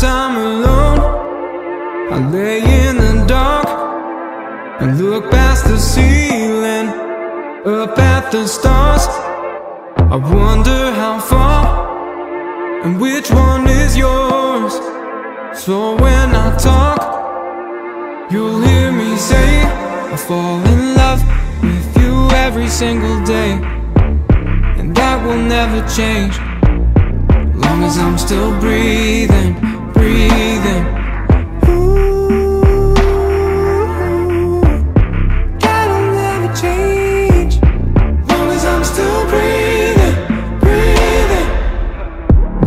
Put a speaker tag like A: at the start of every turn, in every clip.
A: time alone. I lay in the dark And look past the ceiling Up at the stars. I wonder how far And which one is yours. So when I talk You'll hear me say I fall in love with you every single day And that will never change. Long as I'm still breathing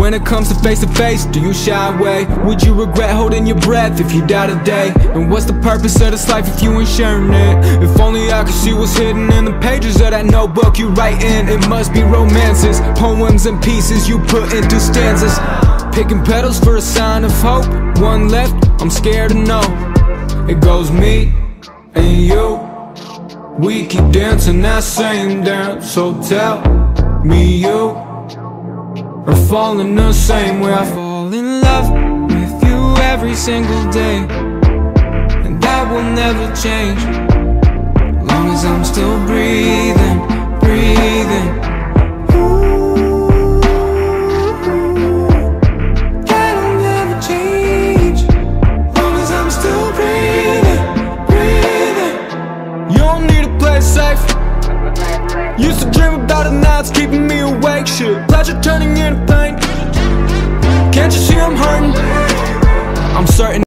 A: when it comes to face to face, do you shy away? Would you regret holding your breath if you die today? And what's the purpose of this life if you ain't sharing it? If only I could see what's hidden in the pages of that notebook you write in. It must be romances, poems and pieces you put into stanzas. Picking petals for a sign of hope. One left, I'm scared to know. It goes me and you. We keep dancing that same dance, so tell me you or fall in the same way. I fall in love with you every single day. And that will never change. Long as I'm Long as I'm still breathing, breathing. Safe Used to dream about the nights keeping me awake Shit, pleasure turning into pain Can't you see I'm hurting? I'm certain